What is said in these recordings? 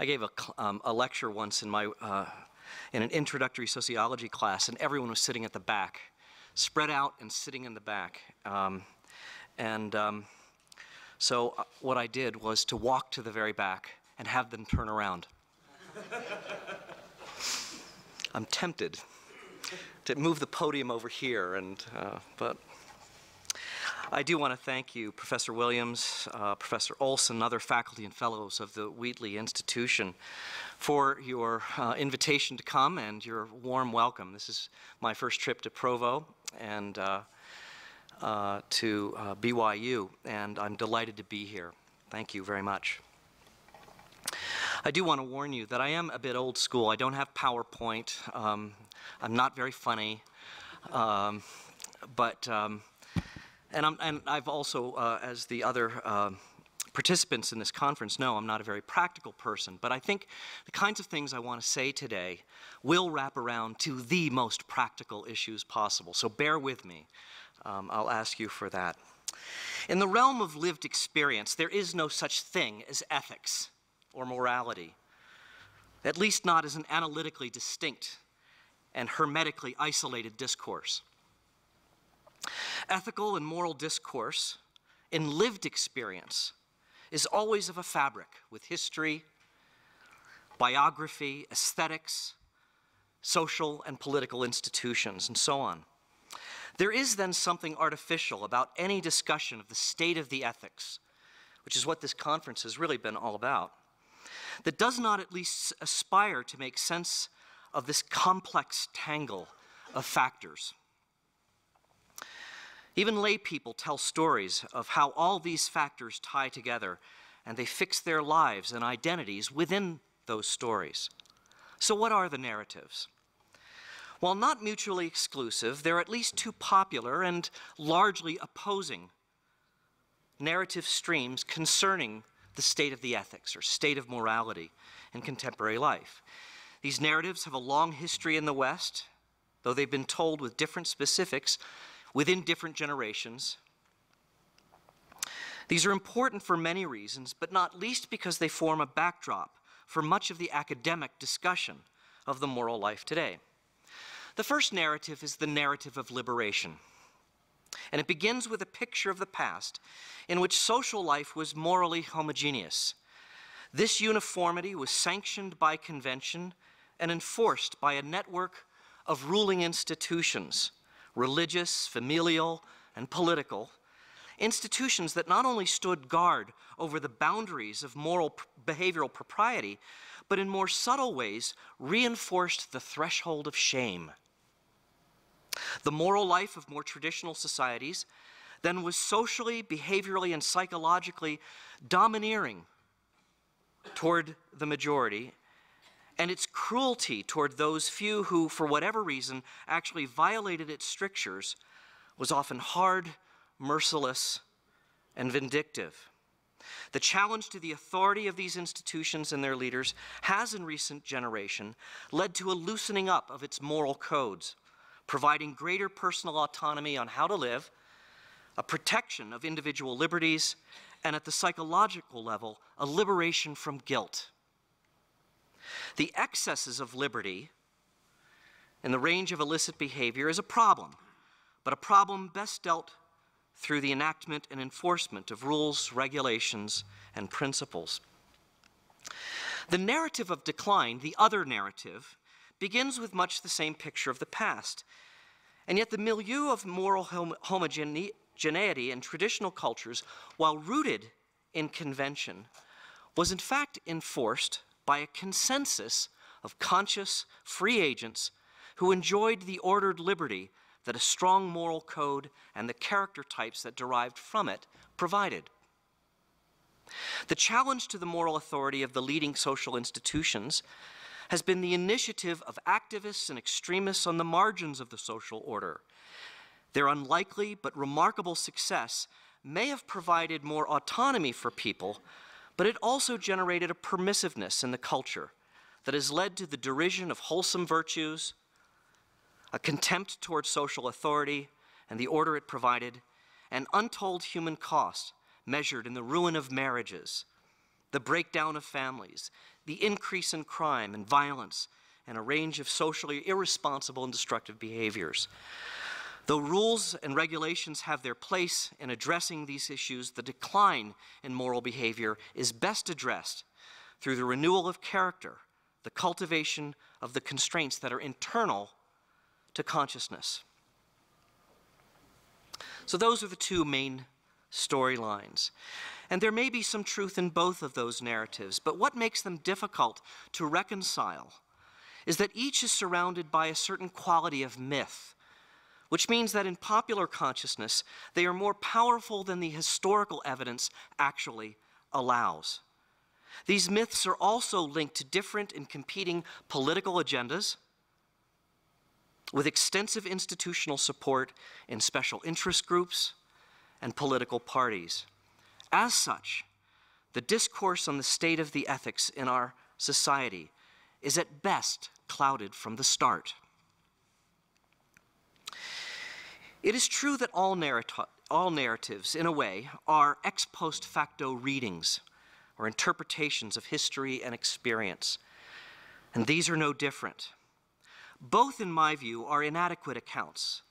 I gave a, um, a lecture once in my uh, in an introductory sociology class, and everyone was sitting at the back, spread out and sitting in the back. Um, and um, so uh, what I did was to walk to the very back and have them turn around. I'm tempted to move the podium over here, and uh, but I do want to thank you, Professor Williams, uh, Professor Olson, other faculty and fellows of the Wheatley Institution, for your uh, invitation to come and your warm welcome. This is my first trip to Provo and uh, uh to uh, BYU, and I'm delighted to be here. Thank you very much. I do want to warn you that I am a bit old school. I don't have PowerPoint. Um, I'm not very funny. Um, but um, and, i have also, uh, as the other uh, participants in this conference know, I'm not a very practical person, but I think the kinds of things I want to say today will wrap around to the most practical issues possible. So bear with me. Um, I'll ask you for that. In the realm of lived experience, there is no such thing as ethics or morality, at least not as an analytically distinct and hermetically isolated discourse. Ethical and moral discourse in lived experience is always of a fabric with history, biography, aesthetics, social and political institutions, and so on. There is then something artificial about any discussion of the state of the ethics, which is what this conference has really been all about, that does not at least aspire to make sense of this complex tangle of factors. Even lay people tell stories of how all these factors tie together and they fix their lives and identities within those stories. So, what are the narratives? While not mutually exclusive, they're at least two popular and largely opposing narrative streams concerning the state of the ethics or state of morality in contemporary life. These narratives have a long history in the West, though they've been told with different specifics within different generations. These are important for many reasons, but not least because they form a backdrop for much of the academic discussion of the moral life today. The first narrative is the narrative of liberation. And it begins with a picture of the past in which social life was morally homogeneous. This uniformity was sanctioned by convention and enforced by a network of ruling institutions religious, familial, and political, institutions that not only stood guard over the boundaries of moral behavioral propriety, but in more subtle ways reinforced the threshold of shame. The moral life of more traditional societies then was socially, behaviorally, and psychologically domineering toward the majority and its cruelty toward those few who, for whatever reason, actually violated its strictures was often hard, merciless, and vindictive. The challenge to the authority of these institutions and their leaders has, in recent generation, led to a loosening up of its moral codes, providing greater personal autonomy on how to live, a protection of individual liberties, and at the psychological level, a liberation from guilt. The excesses of liberty and the range of illicit behavior is a problem, but a problem best dealt through the enactment and enforcement of rules, regulations, and principles. The narrative of decline, the other narrative, begins with much the same picture of the past. And yet the milieu of moral hom homogeneity in traditional cultures, while rooted in convention, was in fact enforced by a consensus of conscious, free agents who enjoyed the ordered liberty that a strong moral code and the character types that derived from it provided. The challenge to the moral authority of the leading social institutions has been the initiative of activists and extremists on the margins of the social order. Their unlikely but remarkable success may have provided more autonomy for people but it also generated a permissiveness in the culture that has led to the derision of wholesome virtues, a contempt toward social authority and the order it provided, and untold human cost measured in the ruin of marriages, the breakdown of families, the increase in crime and violence and a range of socially irresponsible and destructive behaviors. Though rules and regulations have their place in addressing these issues, the decline in moral behavior is best addressed through the renewal of character, the cultivation of the constraints that are internal to consciousness. So, those are the two main storylines. And there may be some truth in both of those narratives, but what makes them difficult to reconcile is that each is surrounded by a certain quality of myth which means that in popular consciousness, they are more powerful than the historical evidence actually allows. These myths are also linked to different and competing political agendas with extensive institutional support in special interest groups and political parties. As such, the discourse on the state of the ethics in our society is at best clouded from the start. It is true that all, all narratives, in a way, are ex post facto readings or interpretations of history and experience. And these are no different. Both, in my view, are inadequate accounts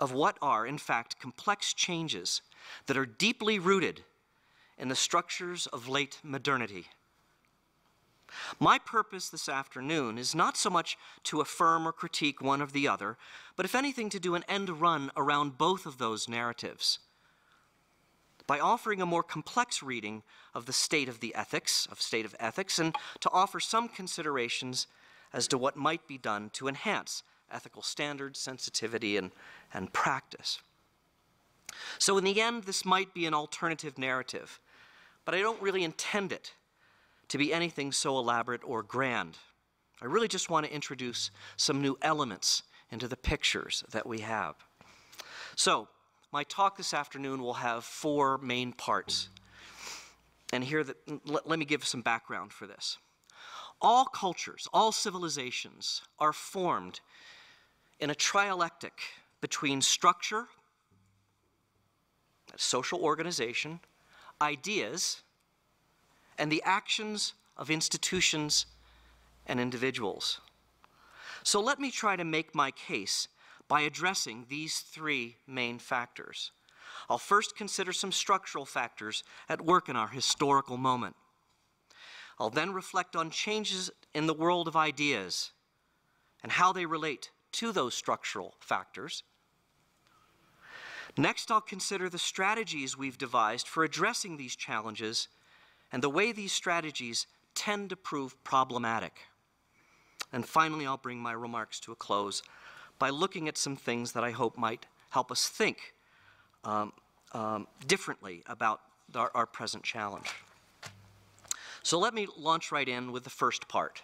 of what are, in fact, complex changes that are deeply rooted in the structures of late modernity. My purpose this afternoon is not so much to affirm or critique one or the other, but if anything, to do an end run around both of those narratives by offering a more complex reading of the state of the ethics, of state of ethics, and to offer some considerations as to what might be done to enhance ethical standards, sensitivity, and, and practice. So, in the end, this might be an alternative narrative, but I don't really intend it to be anything so elaborate or grand. I really just want to introduce some new elements into the pictures that we have. So, my talk this afternoon will have four main parts. And here, let, let me give some background for this. All cultures, all civilizations are formed in a trialectic between structure, social organization, ideas, and the actions of institutions and individuals. So let me try to make my case by addressing these three main factors. I'll first consider some structural factors at work in our historical moment. I'll then reflect on changes in the world of ideas and how they relate to those structural factors. Next, I'll consider the strategies we've devised for addressing these challenges and the way these strategies tend to prove problematic. And finally, I'll bring my remarks to a close by looking at some things that I hope might help us think um, um, differently about our, our present challenge. So let me launch right in with the first part,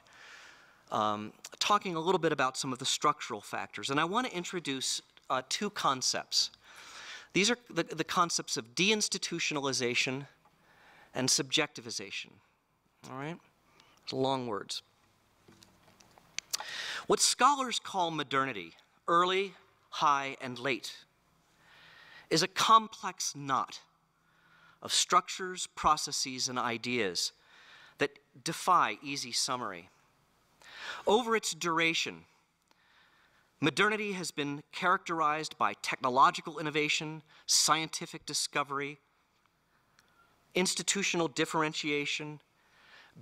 um, talking a little bit about some of the structural factors. And I want to introduce uh, two concepts. These are the, the concepts of deinstitutionalization and subjectivization. All right? It's long words. What scholars call modernity, early, high, and late, is a complex knot of structures, processes, and ideas that defy easy summary. Over its duration, modernity has been characterized by technological innovation, scientific discovery, institutional differentiation,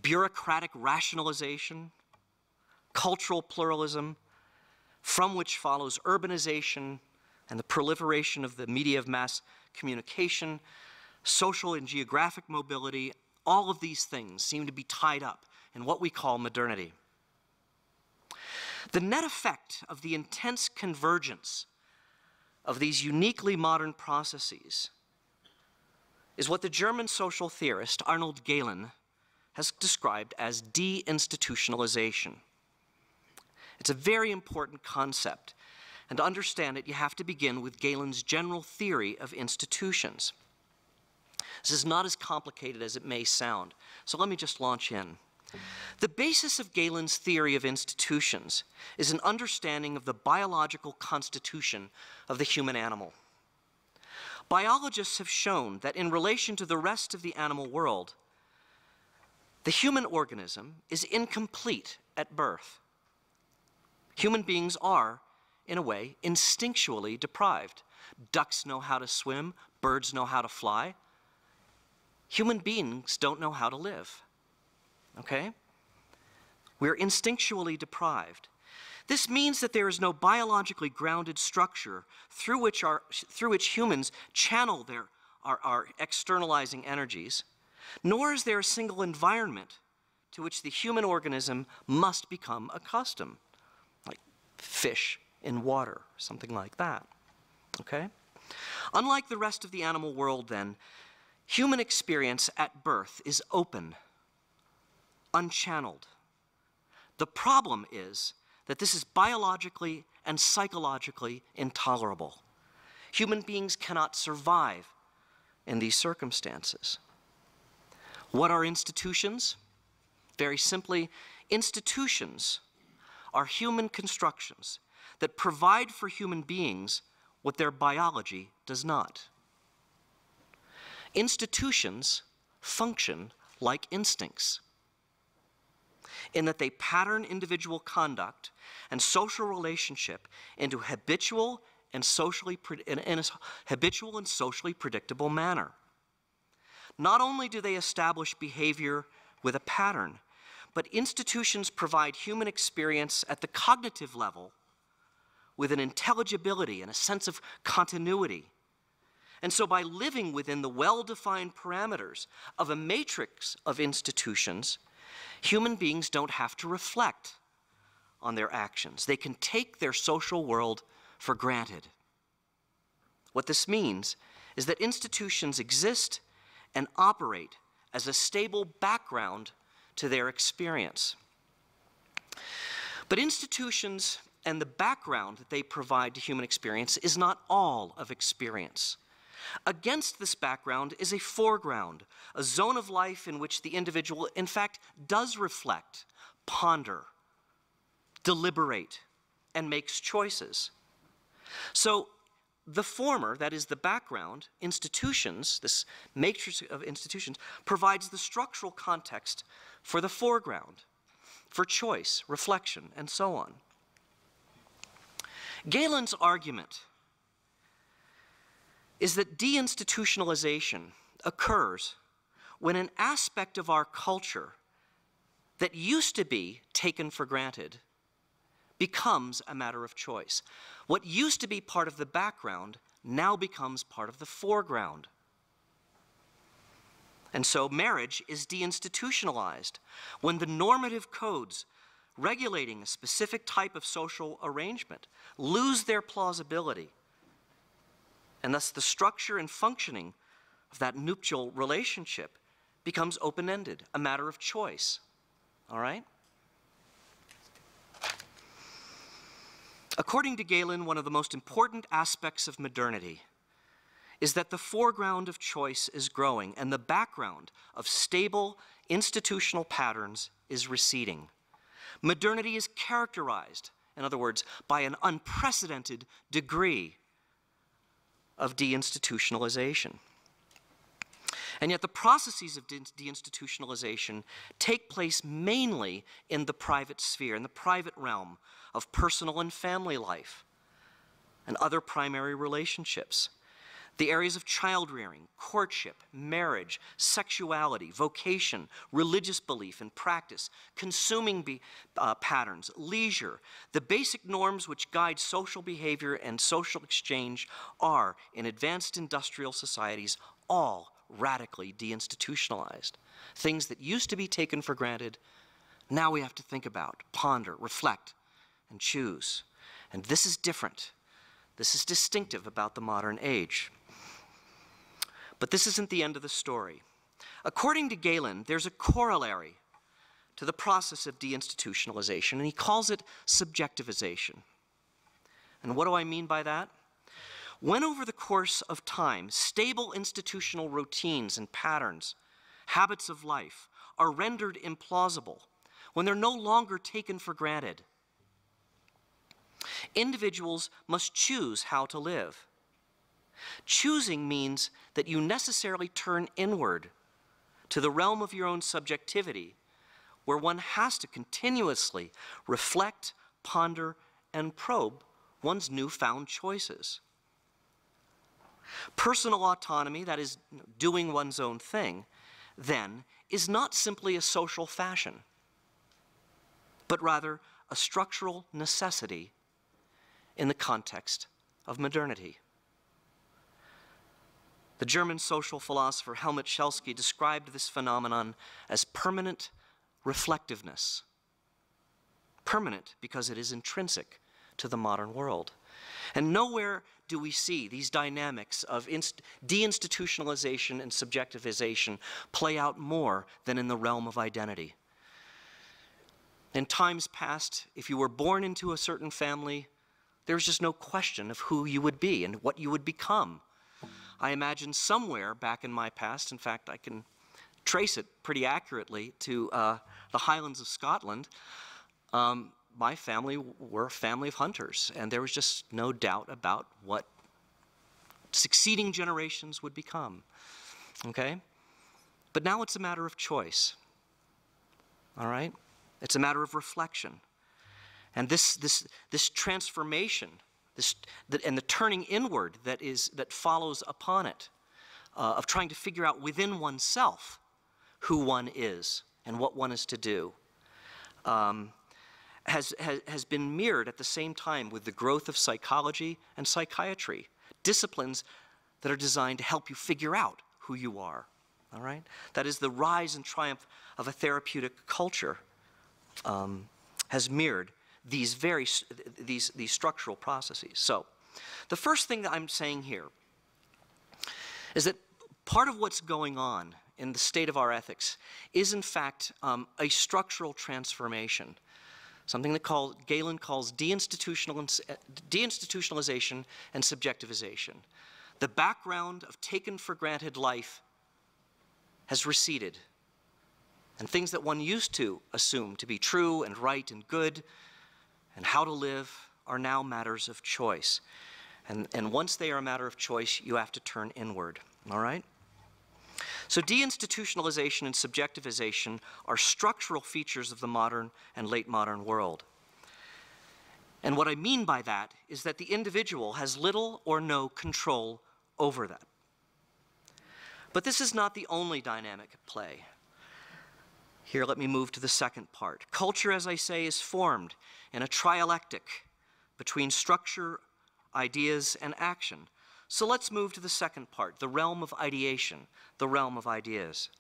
bureaucratic rationalization, cultural pluralism, from which follows urbanization and the proliferation of the media of mass communication, social and geographic mobility, all of these things seem to be tied up in what we call modernity. The net effect of the intense convergence of these uniquely modern processes is what the German social theorist Arnold Gehlen has described as deinstitutionalization. It's a very important concept, and to understand it, you have to begin with Gehlen's general theory of institutions. This is not as complicated as it may sound, so let me just launch in. The basis of Gehlen's theory of institutions is an understanding of the biological constitution of the human animal. Biologists have shown that in relation to the rest of the animal world, The human organism is incomplete at birth. Human beings are, in a way, instinctually deprived. Ducks know how to swim, birds know how to fly. Human beings don't know how to live. Okay? We're instinctually deprived. This means that there is no biologically grounded structure through which, our, through which humans channel their, our, our externalizing energies, nor is there a single environment to which the human organism must become accustomed, like fish in water, something like that. Okay? Unlike the rest of the animal world, then, human experience at birth is open, unchanneled. The problem is that this is biologically and psychologically intolerable. Human beings cannot survive in these circumstances. What are institutions? Very simply, institutions are human constructions that provide for human beings what their biology does not. Institutions function like instincts in that they pattern individual conduct and social relationship into habitual and socially in a habitual and socially predictable manner. Not only do they establish behavior with a pattern, but institutions provide human experience at the cognitive level with an intelligibility and a sense of continuity. And so, by living within the well defined parameters of a matrix of institutions, Human beings don't have to reflect on their actions, they can take their social world for granted. What this means is that institutions exist and operate as a stable background to their experience. But institutions and the background that they provide to human experience is not all of experience. Against this background is a foreground, a zone of life in which the individual, in fact, does reflect, ponder, deliberate, and makes choices. So, the former, that is the background, institutions, this matrix of institutions, provides the structural context for the foreground, for choice, reflection, and so on. Gehlen's argument is that deinstitutionalization occurs when an aspect of our culture that used to be taken for granted becomes a matter of choice. What used to be part of the background now becomes part of the foreground. And so marriage is deinstitutionalized when the normative codes regulating a specific type of social arrangement lose their plausibility and thus the structure and functioning of that nuptial relationship becomes open ended, a matter of choice. All right? According to Gehlen, one of the most important aspects of modernity is that the foreground of choice is growing and the background of stable institutional patterns is receding. Modernity is characterized, in other words, by an unprecedented degree of deinstitutionalization. And yet, the processes of deinstitutionalization take place mainly in the private sphere, in the private realm of personal and family life and other primary relationships. The areas of child rearing, courtship, marriage, sexuality, vocation, religious belief and practice, consuming be, uh, patterns, leisure, the basic norms which guide social behavior and social exchange are, in advanced industrial societies, all radically deinstitutionalized. Things that used to be taken for granted, now we have to think about, ponder, reflect, and choose. And this is different. This is distinctive about the modern age. But this isn't the end of the story. According to Gehlen, there's a corollary to the process of deinstitutionalization, and he calls it subjectivization. And what do I mean by that? When over the course of time, stable institutional routines and patterns, habits of life, are rendered implausible, when they're no longer taken for granted, individuals must choose how to live. Choosing means that you necessarily turn inward to the realm of your own subjectivity, where one has to continuously reflect, ponder, and probe one's newfound choices. Personal autonomy, that is, doing one's own thing, then, is not simply a social fashion, but rather a structural necessity in the context of modernity. The German social philosopher Helmut Schelsky described this phenomenon as permanent reflectiveness. Permanent because it is intrinsic to the modern world. And nowhere do we see these dynamics of deinstitutionalization and subjectivization play out more than in the realm of identity. In times past, if you were born into a certain family, there was just no question of who you would be and what you would become. I imagine somewhere back in my past, in fact, I can trace it pretty accurately to uh, the Highlands of Scotland. Um, my family were a family of hunters, and there was just no doubt about what succeeding generations would become. Okay? But now it's a matter of choice. All right? It's a matter of reflection. And this, this, this transformation this, and the turning inward that, is, that follows upon it, uh, of trying to figure out within oneself who one is and what one is to do, um, has, has, has been mirrored at the same time with the growth of psychology and psychiatry, disciplines that are designed to help you figure out who you are. All right? That is the rise and triumph of a therapeutic culture um, has mirrored these very these, these structural processes. So the first thing that I'm saying here is that part of what's going on in the state of our ethics is in fact um, a structural transformation something that called, Gehlen calls deinstitutionalization and subjectivization. The background of taken for granted life has receded. And things that one used to assume to be true and right and good and how to live are now matters of choice. And, and once they are a matter of choice, you have to turn inward, all right? So deinstitutionalization and subjectivization are structural features of the modern and late modern world. And what I mean by that is that the individual has little or no control over that. But this is not the only dynamic at play. Here, let me move to the second part. Culture, as I say, is formed in a trialectic between structure, ideas, and action. So let's move to the second part, the realm of ideation, the realm of ideas.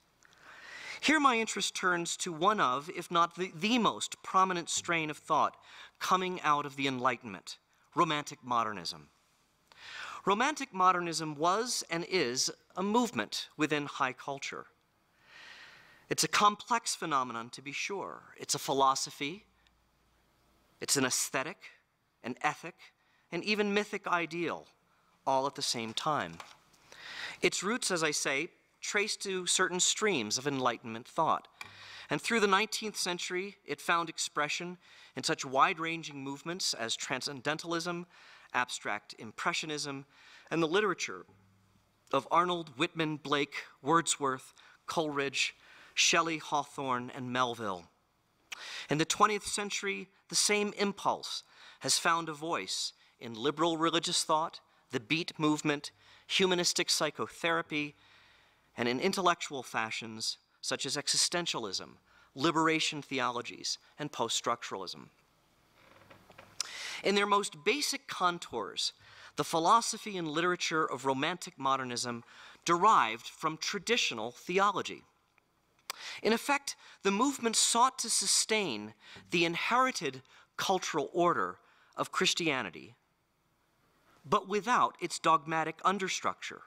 Here my interest turns to one of, if not the, the most prominent strain of thought coming out of the Enlightenment, Romantic modernism. Romantic modernism was and is a movement within high culture. It's a complex phenomenon, to be sure. It's a philosophy, it's an aesthetic, an ethic, and even mythic ideal, all at the same time. Its roots, as I say, trace to certain streams of Enlightenment thought. And through the 19th century, it found expression in such wide ranging movements as transcendentalism, abstract impressionism, and the literature of Arnold, Whitman, Blake, Wordsworth, Coleridge, Shelley, Hawthorne, and Melville. In the 20th century, the same impulse has found a voice in liberal religious thought, the Beat movement, humanistic psychotherapy, and in intellectual fashions such as existentialism, liberation theologies, and post structuralism. In their most basic contours, the philosophy and literature of Romantic modernism derived from traditional theology. In effect, the movement sought to sustain the inherited cultural order of Christianity, but without its dogmatic understructure.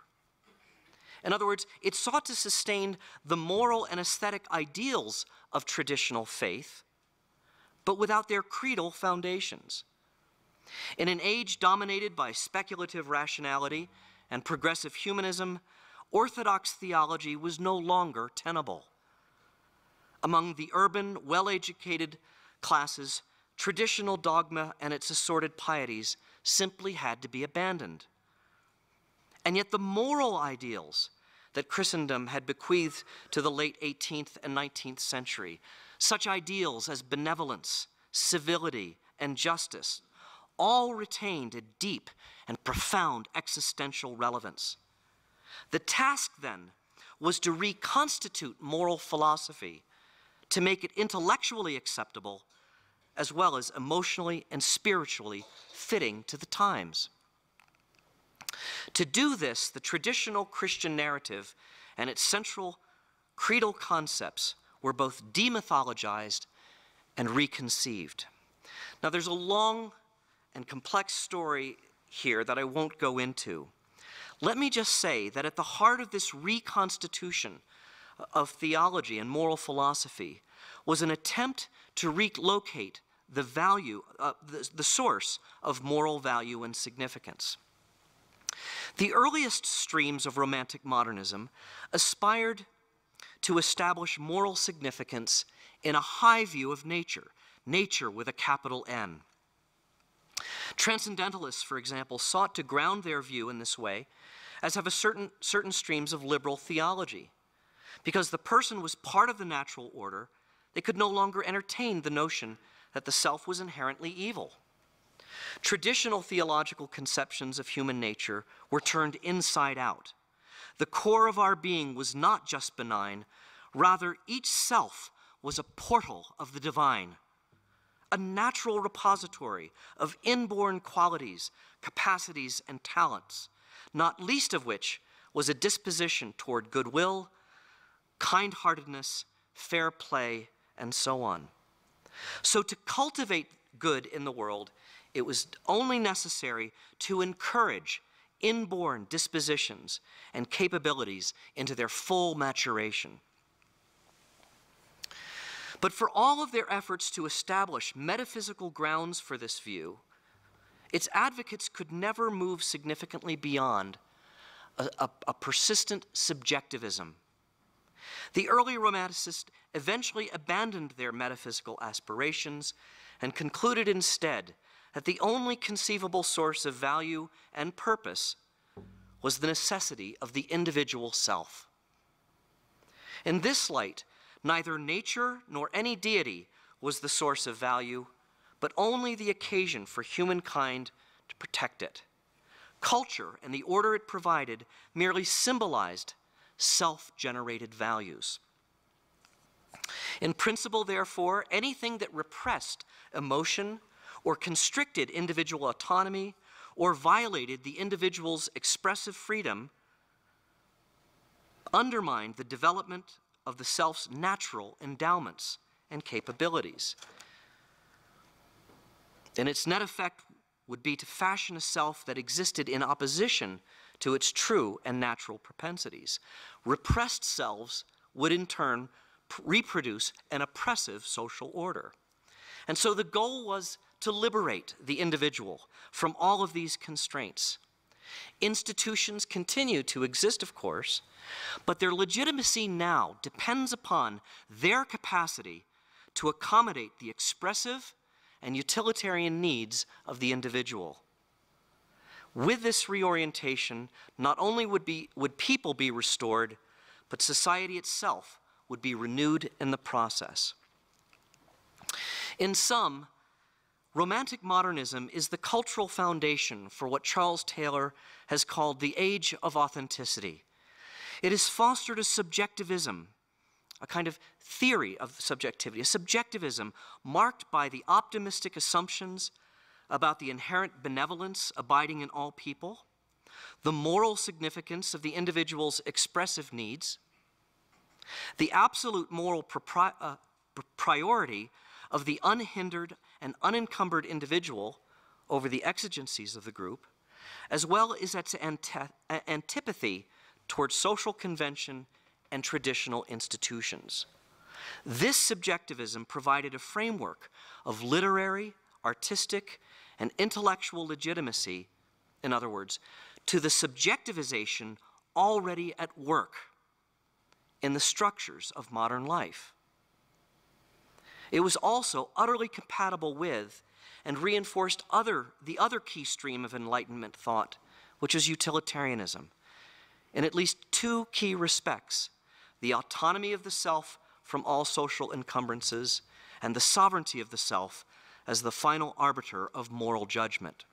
In other words, it sought to sustain the moral and aesthetic ideals of traditional faith, but without their creedal foundations. In an age dominated by speculative rationality and progressive humanism, orthodox theology was no longer tenable. Among the urban, well educated classes, traditional dogma and its assorted pieties simply had to be abandoned. And yet, the moral ideals that Christendom had bequeathed to the late 18th and 19th century. Such ideals as benevolence, civility, and justice all retained a deep and profound existential relevance. The task then was to reconstitute moral philosophy, to make it intellectually acceptable, as well as emotionally and spiritually fitting to the times. To do this, the traditional Christian narrative and its central creedal concepts were both demythologized and reconceived. Now, there's a long and complex story here that I won't go into. Let me just say that at the heart of this reconstitution of theology and moral philosophy was an attempt to relocate the value, uh, the, the source of moral value and significance. The earliest streams of Romantic modernism aspired to establish moral significance in a high view of nature, nature with a capital N. Transcendentalists, for example, sought to ground their view in this way, as have a certain, certain streams of liberal theology. Because the person was part of the natural order, they could no longer entertain the notion that the self was inherently evil. Traditional theological conceptions of human nature were turned inside out. The core of our being was not just benign, rather, each self was a portal of the divine, a natural repository of inborn qualities, capacities, and talents, not least of which was a disposition toward goodwill, kind heartedness, fair play, and so on. So, to cultivate good in the world, it was only necessary to encourage inborn dispositions and capabilities into their full maturation. But for all of their efforts to establish metaphysical grounds for this view, its advocates could never move significantly beyond a, a, a persistent subjectivism. The early Romanticists eventually abandoned their metaphysical aspirations and concluded instead that the only conceivable source of value and purpose was the necessity of the individual self. In this light, neither nature nor any deity was the source of value, but only the occasion for humankind to protect it. Culture and the order it provided merely symbolized self generated values. In principle, therefore, anything that repressed emotion or constricted individual autonomy or violated the individual's expressive freedom undermined the development of the self's natural endowments and capabilities. And its net effect would be to fashion a self that existed in opposition to its true and natural propensities. Repressed selves would in turn reproduce an oppressive social order. And so the goal was to liberate the individual from all of these constraints. Institutions continue to exist, of course, but their legitimacy now depends upon their capacity to accommodate the expressive and utilitarian needs of the individual. With this reorientation, not only would, be, would people be restored, but society itself would be renewed in the process. In sum, Romantic modernism is the cultural foundation for what Charles Taylor has called the age of authenticity. It has fostered a subjectivism, a kind of theory of subjectivity, a subjectivism marked by the optimistic assumptions about the inherent benevolence abiding in all people, the moral significance of the individual's expressive needs, the absolute moral uh, priority of the unhindered and unencumbered individual over the exigencies of the group, as well as its antipathy towards social convention and traditional institutions. This subjectivism provided a framework of literary, artistic, and intellectual legitimacy, in other words, to the subjectivization already at work in the structures of modern life. It was also utterly compatible with and reinforced other, the other key stream of Enlightenment thought, which is utilitarianism. in at least two key respects the autonomy of the self from all social encumbrances, and the sovereignty of the self as the final arbiter of moral judgment.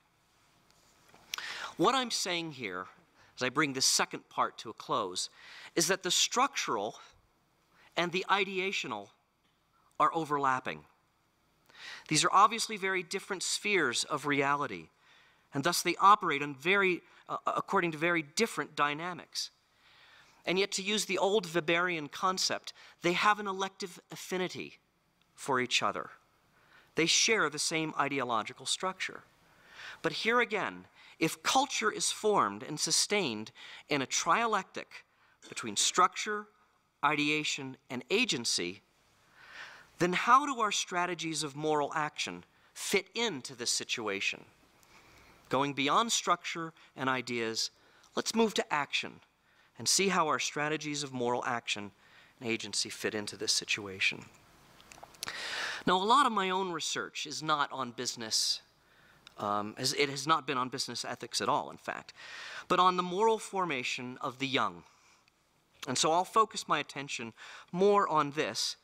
What I'm saying here, as I bring this second part to a close, is that the structural and the ideational are overlapping. These are obviously very different spheres of reality, and thus they operate on very, uh, according to very different dynamics. And yet, to use the old Weberian concept, they have an elective affinity for each other. They share the same ideological structure. But here again, if culture is formed and sustained in a trialectic between structure, ideation, and agency, then how do our strategies of moral action fit into this situation? Going beyond structure and ideas, let's move to action and see how our strategies of moral action and agency fit into this situation. Now, a lot of my own research is not on business, um, it has not been on business ethics at all, in fact, but on the moral formation of the young. And so I'll focus my attention more on this,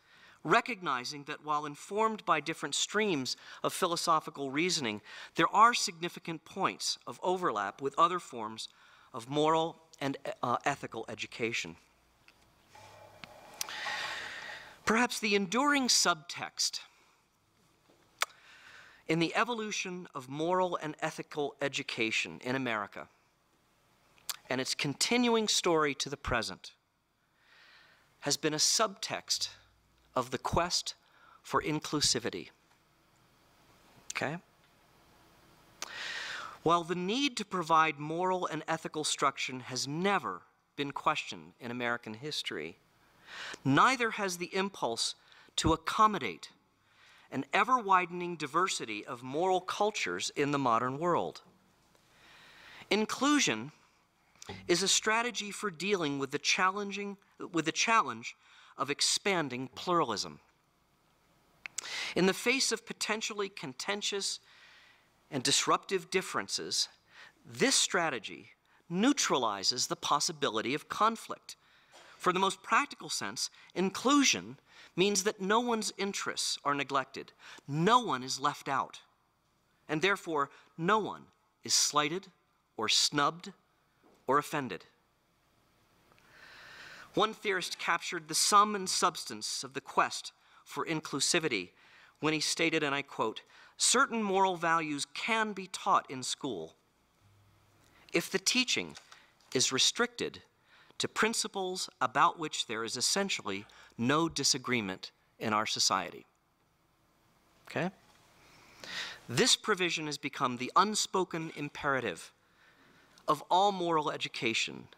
recognizing that while informed by different streams of philosophical reasoning, there are significant points of overlap with other forms of moral and uh, ethical education. Perhaps the enduring subtext in the evolution of moral and ethical education in America and its continuing story to the present has been a subtext of the quest for inclusivity. Okay? While the need to provide moral and ethical instruction has never been questioned in American history, neither has the impulse to accommodate an ever widening diversity of moral cultures in the modern world. Inclusion is a strategy for dealing with the challenging with the challenge of expanding pluralism. In the face of potentially contentious and disruptive differences, this strategy neutralizes the possibility of conflict. For the most practical sense, inclusion means that no one's interests are neglected, no one is left out, and therefore no one is slighted or snubbed or offended. One theorist captured the sum and substance of the quest for inclusivity when he stated, and I quote, certain moral values can be taught in school if the teaching is restricted to principles about which there is essentially no disagreement in our society. Okay? This provision has become the unspoken imperative of all moral education.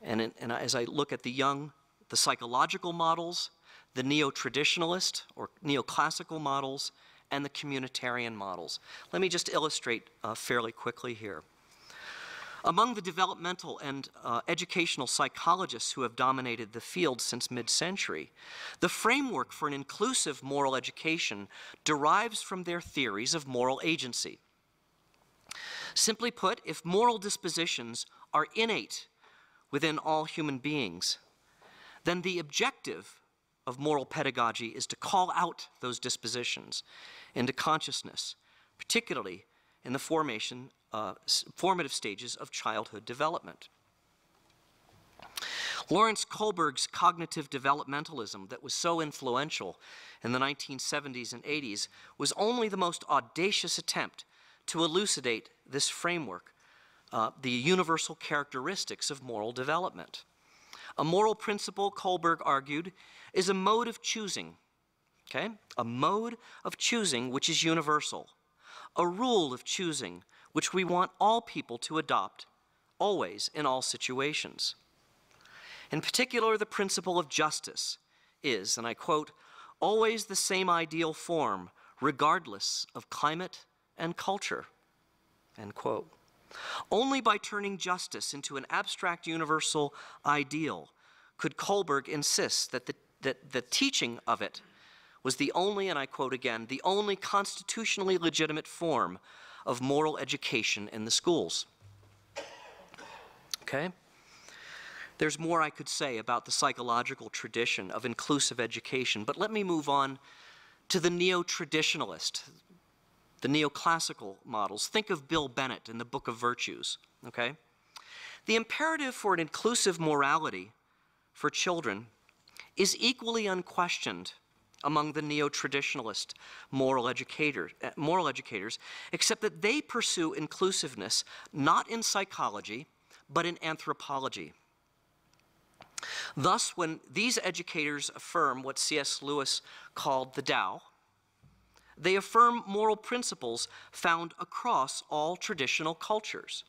And, in, and as I look at the young, the psychological models, the neo traditionalist or neoclassical models, and the communitarian models. Let me just illustrate uh, fairly quickly here. Among the developmental and uh, educational psychologists who have dominated the field since mid century, the framework for an inclusive moral education derives from their theories of moral agency. Simply put, if moral dispositions are innate within all human beings, then the objective of moral pedagogy is to call out those dispositions into consciousness, particularly in the formation, uh, formative stages of childhood development. Lawrence Kohlberg's cognitive developmentalism that was so influential in the 1970s and 80s was only the most audacious attempt to elucidate this framework, uh, the universal characteristics of moral development. A moral principle, Kohlberg argued, is a mode of choosing, okay? A mode of choosing which is universal, a rule of choosing which we want all people to adopt, always in all situations. In particular, the principle of justice is, and I quote, always the same ideal form, regardless of climate and culture, end quote. Only by turning justice into an abstract universal ideal could Kohlberg insist that the, that the teaching of it was the only, and I quote again, the only constitutionally legitimate form of moral education in the schools. Okay? There's more I could say about the psychological tradition of inclusive education, but let me move on to the neo traditionalist, the neoclassical models. Think of Bill Bennett in the Book of Virtues, okay? The imperative for an inclusive morality for children is equally unquestioned among the neo-traditionalist moral, educator, uh, moral educators, except that they pursue inclusiveness not in psychology, but in anthropology. Thus, when these educators affirm what C.S. Lewis called the Tao, they affirm moral principles found across all traditional cultures,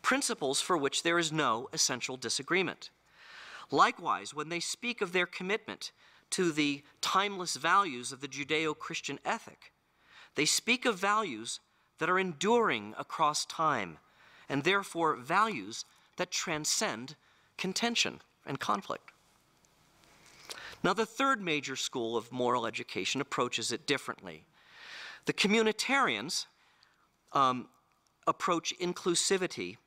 principles for which there is no essential disagreement. Likewise, when they speak of their commitment to the timeless values of the Judeo Christian ethic, they speak of values that are enduring across time, and therefore values that transcend contention and conflict. Now, the third major school of moral education approaches it differently. The communitarians um, approach inclusivity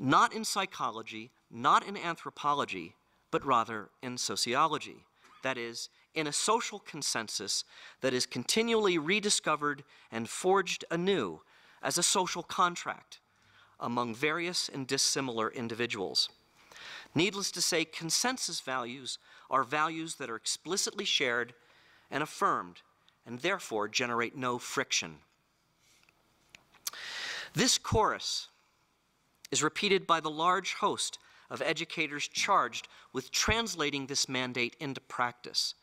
not in psychology, not in anthropology, but rather in sociology. That is, in a social consensus that is continually rediscovered and forged anew as a social contract among various and dissimilar individuals. Needless to say, consensus values are values that are explicitly shared and affirmed and therefore generate no friction. This chorus is repeated by the large host of educators charged with translating this mandate into practice.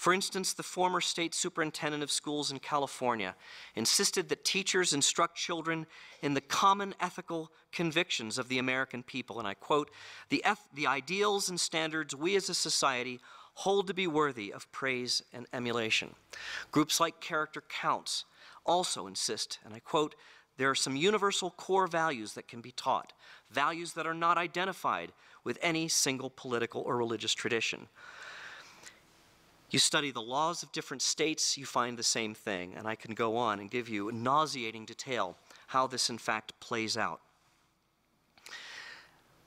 For instance, the former state superintendent of schools in California insisted that teachers instruct children in the common ethical convictions of the American people, and I quote, the, the ideals and standards we as a society hold to be worthy of praise and emulation. Groups like Character Counts also insist, and I quote, there are some universal core values that can be taught, values that are not identified with any single political or religious tradition. You study the laws of different states, you find the same thing, and I can go on and give you nauseating detail how this in fact plays out.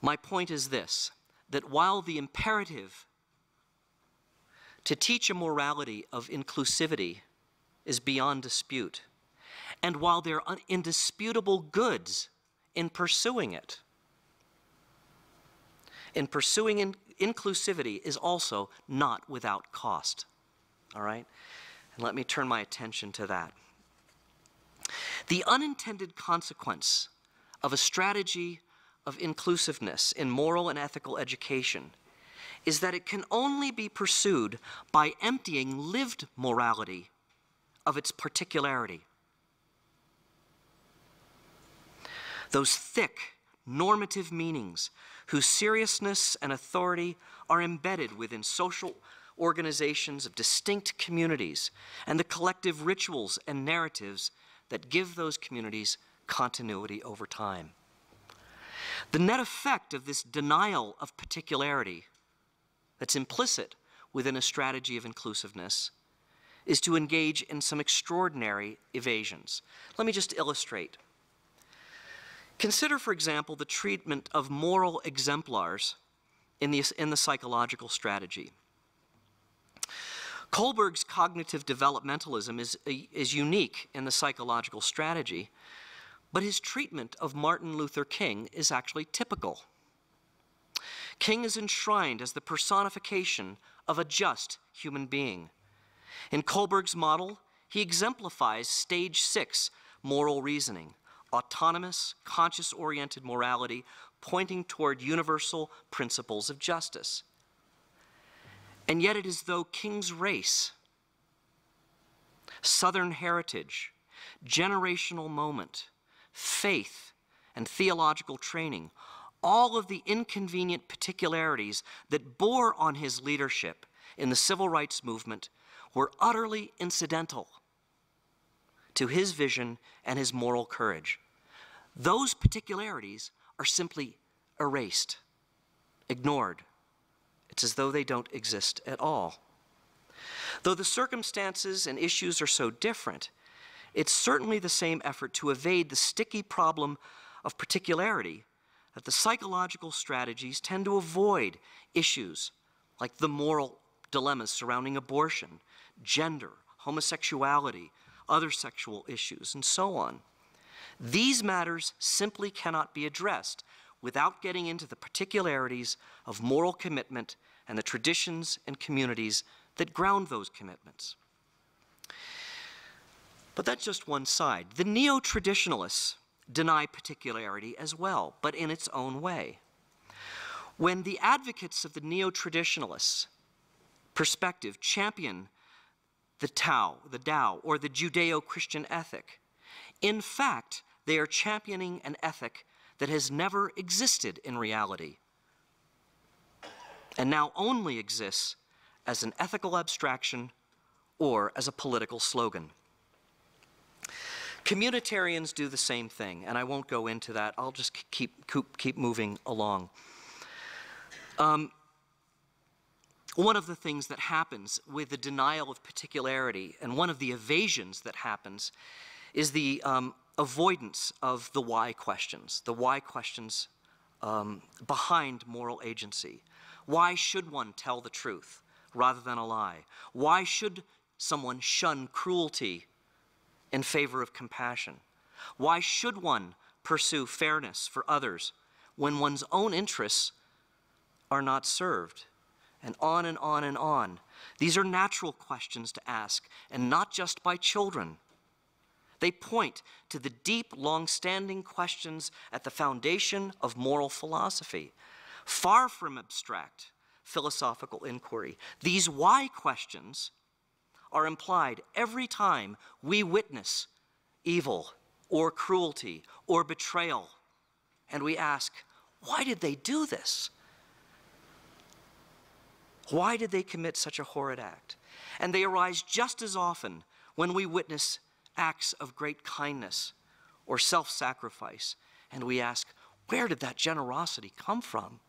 My point is this, that while the imperative to teach a morality of inclusivity is beyond dispute, and while there are indisputable goods in pursuing it, in pursuing in inclusivity is also not without cost. All right? And let me turn my attention to that. The unintended consequence of a strategy of inclusiveness in moral and ethical education is that it can only be pursued by emptying lived morality of its particularity. Those thick, normative meanings whose seriousness and authority are embedded within social organizations of distinct communities and the collective rituals and narratives that give those communities continuity over time. The net effect of this denial of particularity that's implicit within a strategy of inclusiveness is to engage in some extraordinary evasions. Let me just illustrate. Consider, for example, the treatment of moral exemplars in the, in the psychological strategy. Kohlberg's cognitive developmentalism is, uh, is unique in the psychological strategy, but his treatment of Martin Luther King is actually typical. King is enshrined as the personification of a just human being. In Kohlberg's model, he exemplifies stage six moral reasoning autonomous, conscious oriented morality pointing toward universal principles of justice. And yet, it is though King's race, Southern heritage, generational moment, faith, and theological training, all of the inconvenient particularities that bore on his leadership in the civil rights movement were utterly incidental to his vision and his moral courage. Those particularities are simply erased, ignored. It's as though they don't exist at all. Though the circumstances and issues are so different, it's certainly the same effort to evade the sticky problem of particularity that the psychological strategies tend to avoid issues like the moral dilemmas surrounding abortion, gender, homosexuality, other sexual issues, and so on. These matters simply cannot be addressed without getting into the particularities of moral commitment and the traditions and communities that ground those commitments. But that's just one side. The neo traditionalists deny particularity as well, but in its own way. When the advocates of the neo traditionalists' perspective champion the Tao, the Tao, or the Judeo Christian ethic, in fact, they are championing an ethic that has never existed in reality and now only exists as an ethical abstraction or as a political slogan. Communitarians do the same thing, and I won't go into that. I'll just keep, keep, keep moving along. Um, one of the things that happens with the denial of particularity, and one of the evasions that happens, is the um, avoidance of the why questions, the why questions um, behind moral agency. Why should one tell the truth rather than a lie? Why should someone shun cruelty in favor of compassion? Why should one pursue fairness for others when one's own interests are not served? And on and on and on. These are natural questions to ask, and not just by children. They point to the deep, long standing questions at the foundation of moral philosophy far from abstract philosophical inquiry. These why questions are implied every time we witness evil or cruelty or betrayal. And we ask, why did they do this? Why did they commit such a horrid act? And they arise just as often when we witness acts of great kindness or self sacrifice. And we ask, where did that generosity come from?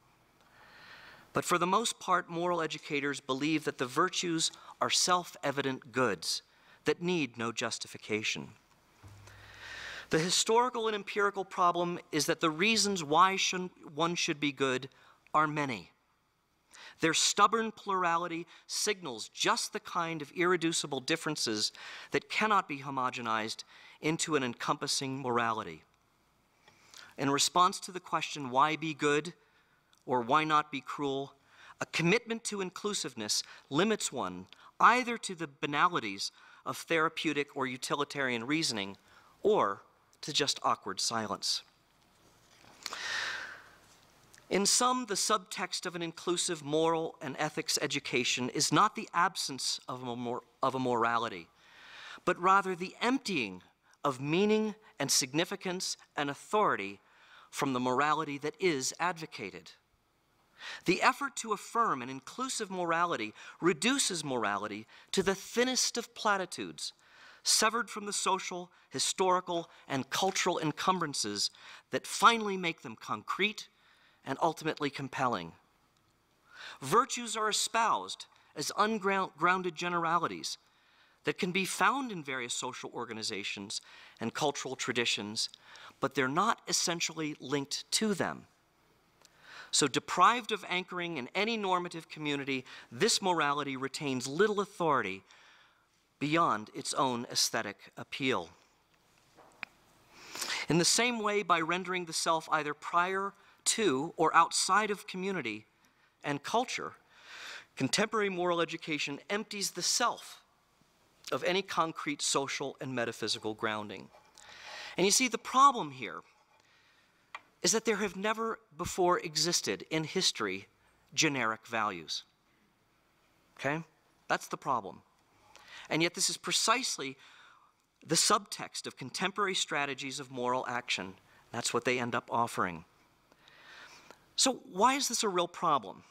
But for the most part, moral educators believe that the virtues are self evident goods that need no justification. The historical and empirical problem is that the reasons why one should be good are many. Their stubborn plurality signals just the kind of irreducible differences that cannot be homogenized into an encompassing morality. In response to the question, why be good, or why not be cruel, a commitment to inclusiveness limits one either to the banalities of therapeutic or utilitarian reasoning or to just awkward silence. In sum, the subtext of an inclusive moral and ethics education is not the absence of a, mor of a morality, but rather the emptying of meaning and significance and authority from the morality that is advocated. The effort to affirm an inclusive morality reduces morality to the thinnest of platitudes, severed from the social, historical, and cultural encumbrances that finally make them concrete ultimately compelling. Virtues are espoused as ungrounded generalities that can be found in various social organizations and cultural traditions, but they're not essentially linked to them. So, deprived of anchoring in any normative community, this morality retains little authority beyond its own aesthetic appeal. In the same way, by rendering the self either prior to or outside of community and culture, contemporary moral education empties the self of any concrete social and metaphysical grounding. And you see, the problem here is that there have never before existed in history generic values. Okay? That's the problem. And yet, this is precisely the subtext of contemporary strategies of moral action. That's what they end up offering. So, why is this a real problem?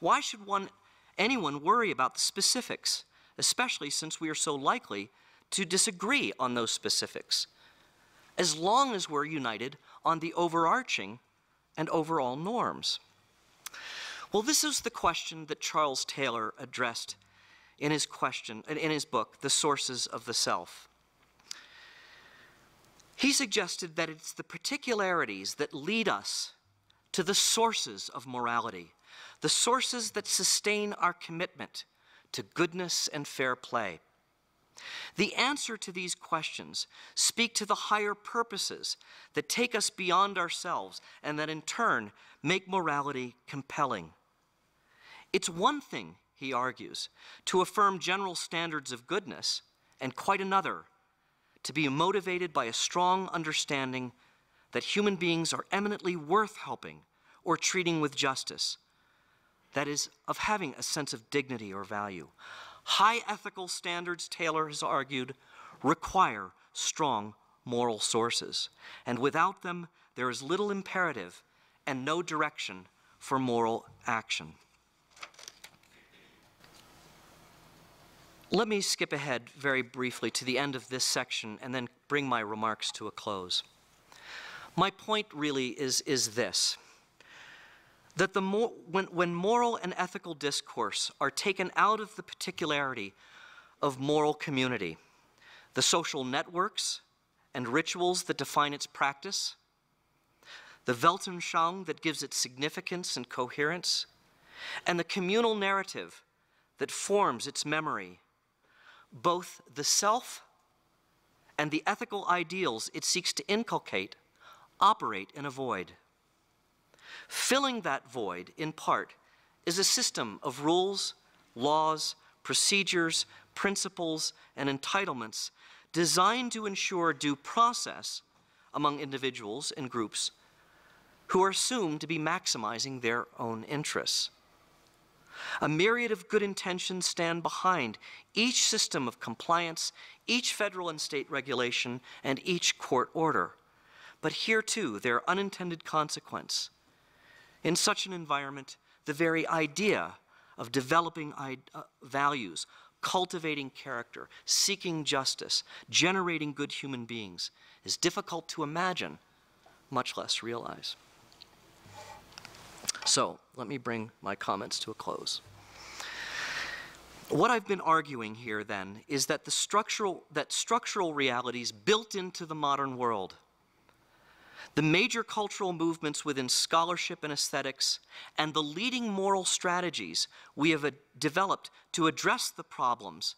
Why should one, anyone worry about the specifics, especially since we are so likely to disagree on those specifics? as long as we're united on the overarching and overall norms. Well, this is the question that Charles Taylor addressed in his question in his book, The Sources of the Self. He suggested that it's the particularities that lead us to the sources of morality, the sources that sustain our commitment to goodness and fair play. The answer to these questions speak to the higher purposes that take us beyond ourselves and that in turn make morality compelling. It's one thing, he argues, to affirm general standards of goodness, and quite another to be motivated by a strong understanding that human beings are eminently worth helping or treating with justice, that is, of having a sense of dignity or value. High ethical standards, Taylor has argued, require strong moral sources, and without them, there is little imperative and no direction for moral action. Let me skip ahead very briefly to the end of this section and then bring my remarks to a close. My point really is, is this that the when, when moral and ethical discourse are taken out of the particularity of moral community, the social networks and rituals that define its practice, the Weltanschauung that gives it significance and coherence, and the communal narrative that forms its memory both the self and the ethical ideals it seeks to inculcate operate in a void. Filling that void, in part, is a system of rules, laws, procedures, principles, and entitlements designed to ensure due process among individuals and groups who are assumed to be maximizing their own interests. A myriad of good intentions stand behind each system of compliance, each federal and state regulation, and each court order. But here too, there are unintended consequences. In such an environment, the very idea of developing uh, values, cultivating character, seeking justice, generating good human beings is difficult to imagine, much less realize. So let me bring my comments to a close. What I've been arguing here then is that the structural, that structural realities built into the modern world, the major cultural movements within scholarship and aesthetics, and the leading moral strategies we have developed to address the problems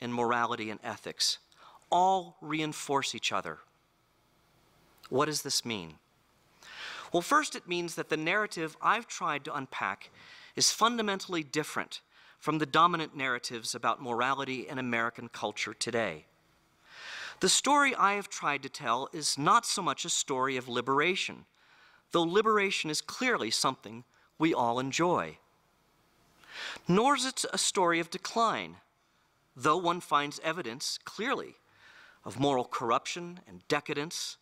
in morality and ethics all reinforce each other. What does this mean? Well, first, it means that the narrative I've tried to unpack is fundamentally different from the dominant narratives about morality in American culture today. The story I have tried to tell is not so much a story of liberation, though liberation is clearly something we all enjoy. Nor is it a story of decline, though one finds evidence clearly of moral corruption and decadence,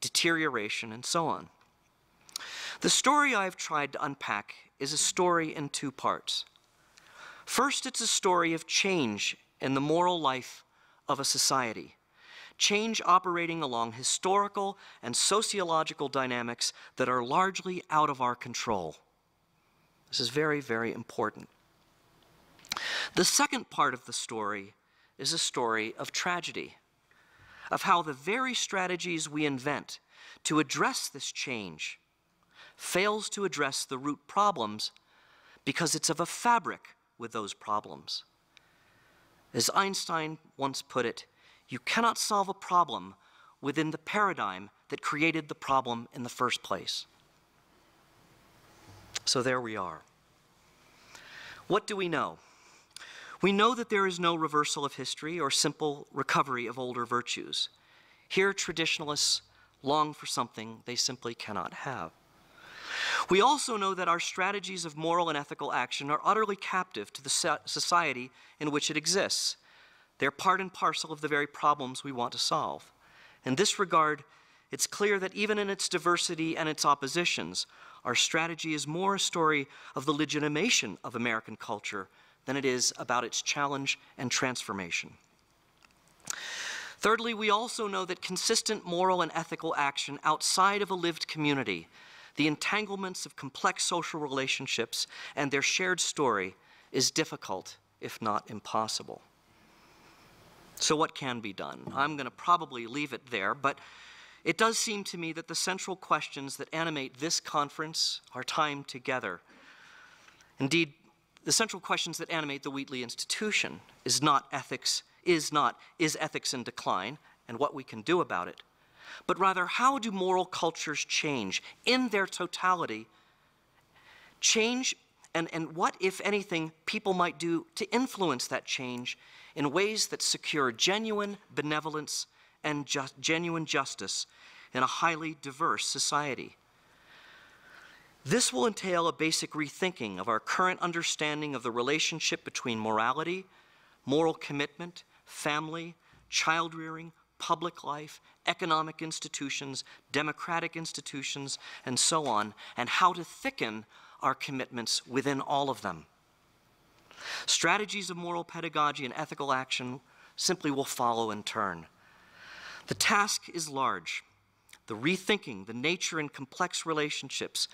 deterioration, and so on. The story I've tried to unpack is a story in two parts. First, it's a story of change in the moral life of a society. Change operating along historical and sociological dynamics that are largely out of our control. This is very, very important. The second part of the story is a story of tragedy, of how the very strategies we invent to address this change fails to address the root problems because it's of a fabric with those problems. As Einstein once put it, you cannot solve a problem within the paradigm that created the problem in the first place. So there we are. What do we know? We know that there is no reversal of history or simple recovery of older virtues. Here, traditionalists long for something they simply cannot have. We also know that our strategies of moral and ethical action are utterly captive to the society in which it exists. They're part and parcel of the very problems we want to solve. In this regard, it's clear that even in its diversity and its oppositions, our strategy is more a story of the legitimation of American culture than it is about its challenge and transformation. Thirdly, we also know that consistent moral and ethical action outside of a lived community the entanglements of complex social relationships and their shared story is difficult, if not impossible. So, what can be done? I'm going to probably leave it there, but it does seem to me that the central questions that animate this conference, are time together, indeed, the central questions that animate the Wheatley Institution is not ethics, is not, is ethics in decline and what we can do about it, but rather, how do moral cultures change in their totality? Change, and, and what, if anything, people might do to influence that change in ways that secure genuine benevolence and genuine justice in a highly diverse society. This will entail a basic rethinking of our current understanding of the relationship between morality, moral commitment, family, child rearing, public life, economic institutions, democratic institutions, and so on, and how to thicken our commitments within all of them. Strategies of moral pedagogy and ethical action simply will follow in turn. The task is large. The rethinking, the nature and complex relationships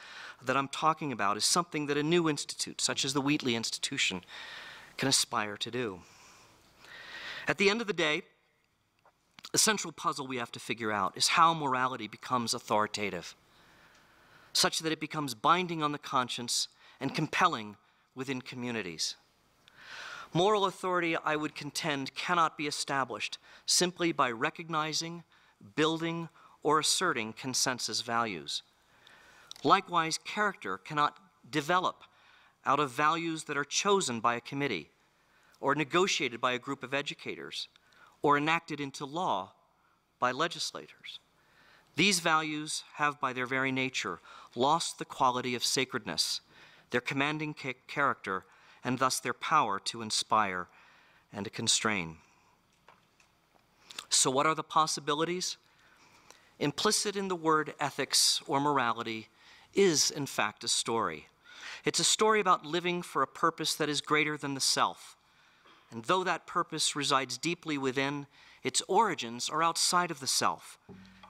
that I'm talking about is something that a new institute, such as the Wheatley Institution, can aspire to do. At the end of the day, the central puzzle we have to figure out is how morality becomes authoritative, such that it becomes binding on the conscience and compelling within communities. Moral authority, I would contend, cannot be established simply by recognizing, building, or asserting consensus values. Likewise, character cannot develop out of values that are chosen by a committee, or negotiated by a group of educators, or enacted into law by legislators. These values have, by their very nature, lost the quality of sacredness, their commanding character, and thus their power to inspire and to constrain. So, what are the possibilities? Implicit in the word ethics or morality is, in fact, a story. It's a story about living for a purpose that is greater than the self. And though that purpose resides deeply within, its origins are outside of the self.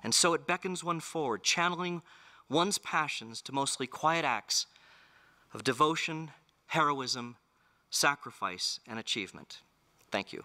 And so it beckons one forward, channeling one's passions to mostly quiet acts of devotion, heroism, sacrifice, and achievement. Thank you.